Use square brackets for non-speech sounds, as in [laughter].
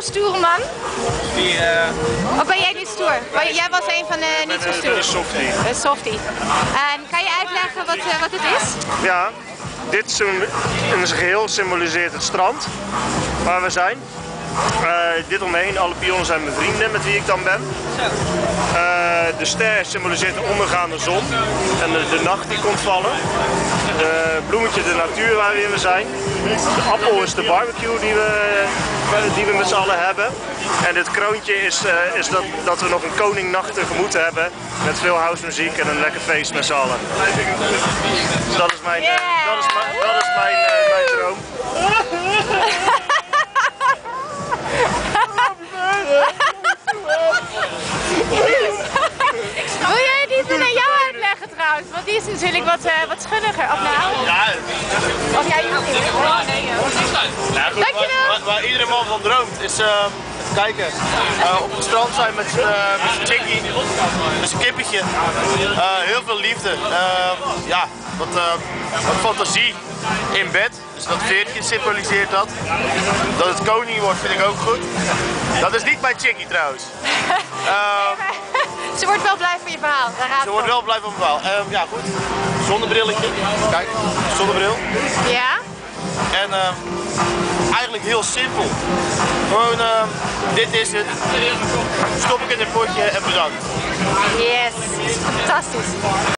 zo'n stoere man? Die, uh... Of ben jij niet stoer? Jij was een van de niet zo stoer. Een softie. Een softie. En kan je uitleggen wat, uh, wat het is? Ja, dit in zijn geheel symboliseert het strand waar we zijn. Dit omheen, alle pionnen zijn mijn vrienden met wie ik dan ben. De ster symboliseert de ondergaande zon en de, de, nacht die komt vallen. De bloemetje de natuur waar we in zijn. De appel is de barbecue die we, die we met z'n allen hebben. En dit kroontje is, uh, is dat, dat we nog een koningnacht tegemoet hebben. Met veel housemuziek en een lekker feest met z'n allen. Dus dat is mijn, yeah. dat is mijn, dat is mijn, mijn droom. [laughs] [laughs] trouwens? Want die is natuurlijk wat, uh, wat schunniger. Of nou? Ja. Of jij niet? Ja, goed, Dankjewel. Waar, waar, iedere man van droomt is uh, kijken. Uh, op het strand zijn met zijn chickie, met zijn kippetje. heel veel liefde. ja, wat, wat fantasie in bed. Dus dat veertje symboliseert dat. Dat het koning wordt vind ik ook goed. Dat is niet mijn chickie trouwens. [laughs] Ze wordt wel blij verhaal. Daar gaat Ze wordt wel blij van mijn verhaal. Uh, ja goed, zonnebrilletje. Kijk, zonnebril. Ja. En uh, eigenlijk heel simpel. Gewoon, uh, dit is het. Stop ik in het potje en bedankt. Yes, fantastisch.